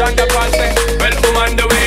girl, all well, I'm the way.